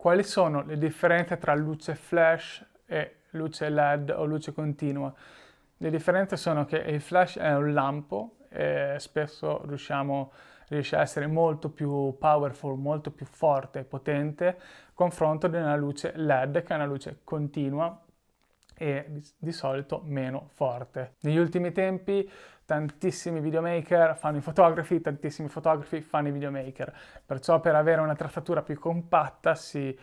Quali sono le differenze tra luce flash e luce LED o luce continua? Le differenze sono che il flash è un lampo e spesso riusciamo, riesce a essere molto più powerful, molto più forte e potente confronto di una luce LED che è una luce continua e di, solito meno forte. Negli ultimi tempi tantissimi videomaker fanno i fotografi, tantissimi fotografi fanno i videomaker, perciò per avere una trattatura più compatta si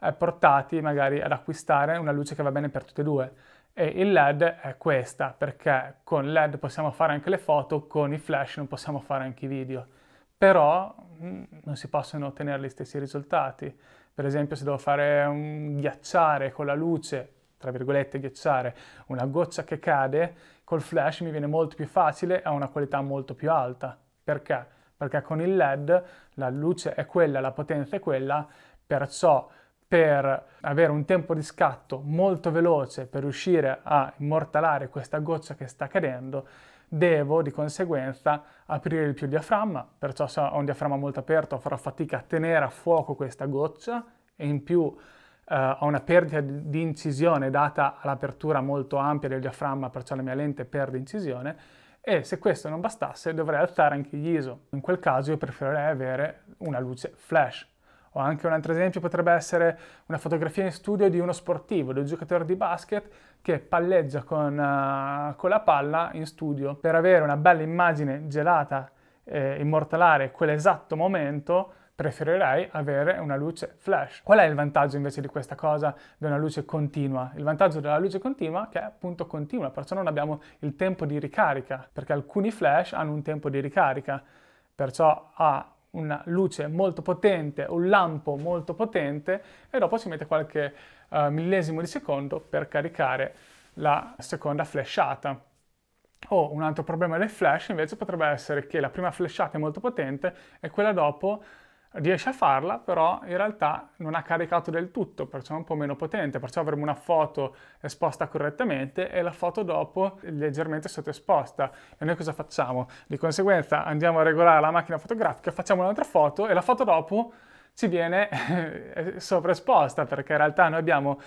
è portati magari ad acquistare una luce che va bene per tutte e due. E il LED è questa, perché con LED possiamo fare anche le foto, con i flash non possiamo fare anche i video. Però mm, non si possono ottenere gli stessi risultati. Per esempio se devo fare un ghiacciare con la luce tra virgolette, ghiacciare una goccia che cade, col flash mi viene molto più facile e ha una qualità molto più alta. Perché? Perché con il LED la luce è quella, la potenza è quella, perciò per avere un tempo di scatto molto veloce per riuscire a immortalare questa goccia che sta cadendo, devo di conseguenza aprire il più diaframma, perciò se ho un diaframma molto aperto farò fatica a tenere a fuoco questa goccia e in più ho una perdita di incisione data all'apertura molto ampia del diaframma, perciò la mia lente perde incisione e se questo non bastasse dovrei alzare anche gli ISO. In quel caso io preferirei avere una luce flash. O anche un altro esempio potrebbe essere una fotografia in studio di uno sportivo, di un giocatore di basket che palleggia con, uh, con la palla in studio. Per avere una bella immagine gelata e immortalare quell'esatto momento preferirei avere una luce flash. Qual è il vantaggio invece di questa cosa di una luce continua? Il vantaggio della luce continua è che è appunto continua, perciò non abbiamo il tempo di ricarica, perché alcuni flash hanno un tempo di ricarica, perciò ha una luce molto potente, un lampo molto potente e dopo si mette qualche uh, millesimo di secondo per caricare la seconda flashata. O un altro problema del flash invece potrebbe essere che la prima flashata è molto potente e quella dopo riesce a farla, però in realtà non ha caricato del tutto, perciò è un po' meno potente, perciò avremo una foto esposta correttamente e la foto dopo leggermente sottoesposta. E noi cosa facciamo? Di conseguenza andiamo a regolare la macchina fotografica, facciamo un'altra foto e la foto dopo ci viene sovraesposta, perché in realtà noi abbiamo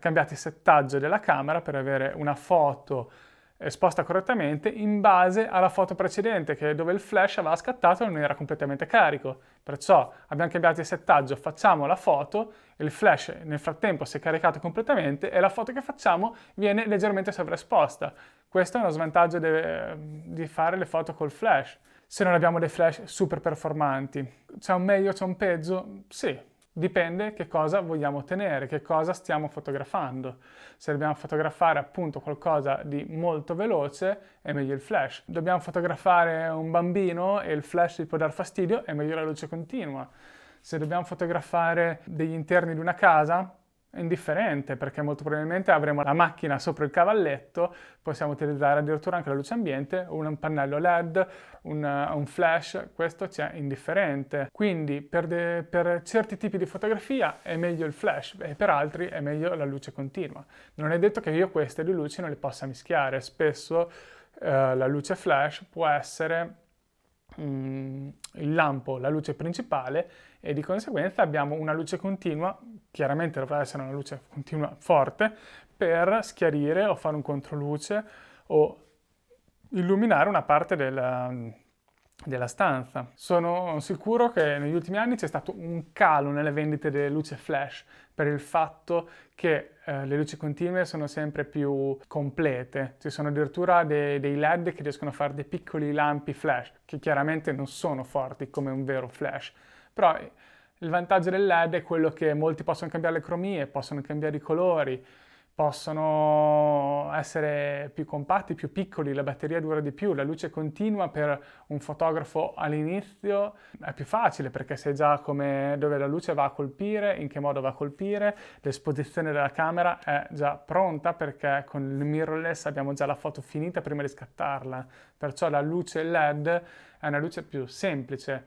cambiato il settaggio della camera per avere una foto esposta correttamente in base alla foto precedente che dove il flash aveva scattato e non era completamente carico. Perciò abbiamo cambiato il settaggio, facciamo la foto, il flash nel frattempo si è caricato completamente e la foto che facciamo viene leggermente sovraesposta. Questo è uno svantaggio de- di fare le foto col flash. Se non abbiamo dei flash super performanti. C'è un meglio, c'è un peggio? Sì, dipende che cosa vogliamo ottenere, che cosa stiamo fotografando. Se dobbiamo fotografare appunto qualcosa di molto veloce, è meglio il flash. Dobbiamo fotografare un bambino e il flash gli può dar fastidio, è meglio la luce continua. Se dobbiamo fotografare degli interni di una casa, indifferente perché molto probabilmente avremo la macchina sopra il cavalletto, possiamo utilizzare addirittura anche la luce ambiente, un pannello LED, un, un flash, questo ci è indifferente. Quindi per, de, per, certi tipi di fotografia è meglio il flash e per altri è meglio la luce continua. Non è detto che io queste due luci non le possa mischiare, spesso eh, la luce flash può essere mm, il lampo, la luce principale e di conseguenza abbiamo una luce continua, chiaramente dovrà essere una luce continua forte, per schiarire o fare un controluce o illuminare una parte della, della stanza. Sono sicuro che negli ultimi anni c'è stato un calo nelle vendite delle luci flash per il fatto che eh, le luci continue sono sempre più complete. Ci sono addirittura dei, dei LED che riescono a fare dei piccoli lampi flash, che chiaramente non sono forti come un vero flash, però il vantaggio del LED è quello che molti possono cambiare le cromie, possono cambiare i colori, possono essere più compatti, più piccoli, la batteria dura di più, la luce continua per un fotografo all'inizio è più facile perché sai già come, dove la luce va a colpire, in che modo va a colpire, l'esposizione della camera è già pronta perché con il mirrorless abbiamo già la foto finita prima di scattarla, perciò la luce LED è una luce più semplice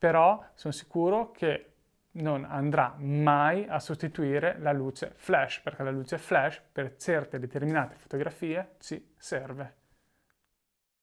però sono sicuro che non andrà mai a sostituire la luce flash, perché la luce flash per certe determinate fotografie ci serve.